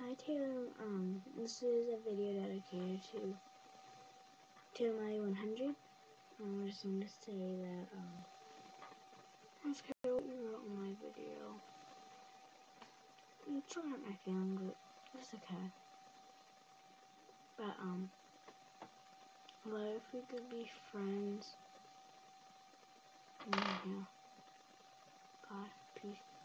Hi Taylor, um, this is a video dedicated to to my 100. Um, I just wanted to say that, um, I was care what you wrote in my video. It's not my feeling, but it's okay. But, um, what if we could be friends? Mm, yeah. Bye. Peace.